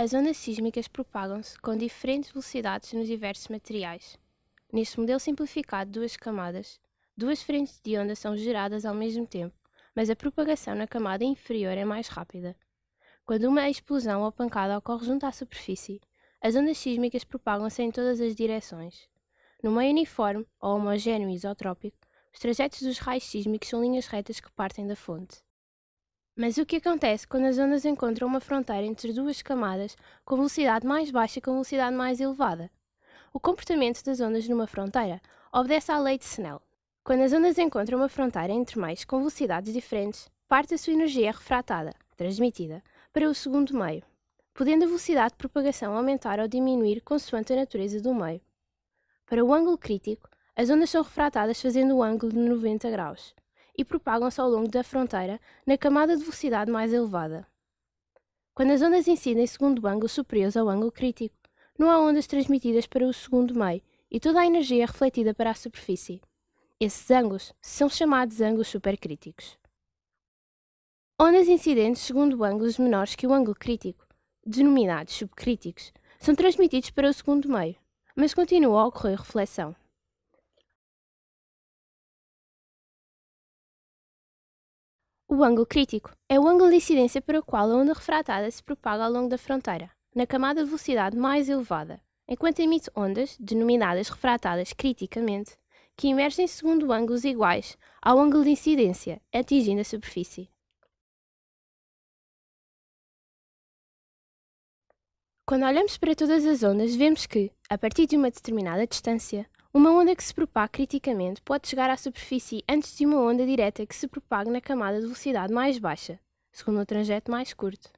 As ondas sísmicas propagam-se com diferentes velocidades nos diversos materiais. Neste modelo simplificado de duas camadas, duas frentes de onda são geradas ao mesmo tempo, mas a propagação na camada inferior é mais rápida. Quando uma explosão ou pancada ocorre junto à superfície, as ondas sísmicas propagam-se em todas as direções. No meio uniforme ou homogéneo isotrópico, os trajetos dos raios sísmicos são linhas retas que partem da fonte. Mas o que acontece quando as ondas encontram uma fronteira entre duas camadas com velocidade mais baixa e com velocidade mais elevada? O comportamento das ondas numa fronteira obedece à lei de Snell. Quando as ondas encontram uma fronteira entre meios com velocidades diferentes, parte da sua energia é refratada, transmitida, para o segundo meio, podendo a velocidade de propagação aumentar ou diminuir consoante a natureza do meio. Para o ângulo crítico, as ondas são refratadas fazendo o ângulo de 90 graus, e propagam-se ao longo da fronteira na camada de velocidade mais elevada. Quando as ondas incidem segundo ângulos superiores ao ângulo crítico, não há ondas transmitidas para o segundo meio e toda a energia é refletida para a superfície. Esses ângulos são chamados ângulos supercríticos. Ondas incidentes segundo ângulos menores que o ângulo crítico, denominados subcríticos, são transmitidos para o segundo meio, mas continua a ocorrer reflexão. O ângulo crítico é o ângulo de incidência para o qual a onda refratada se propaga ao longo da fronteira, na camada de velocidade mais elevada, enquanto emite ondas, denominadas refratadas criticamente, que emergem segundo ângulos iguais ao ângulo de incidência, atingindo a superfície. Quando olhamos para todas as ondas, vemos que, a partir de uma determinada distância, uma onda que se propaga criticamente pode chegar à superfície antes de uma onda direta que se propague na camada de velocidade mais baixa, segundo o trajeto mais curto.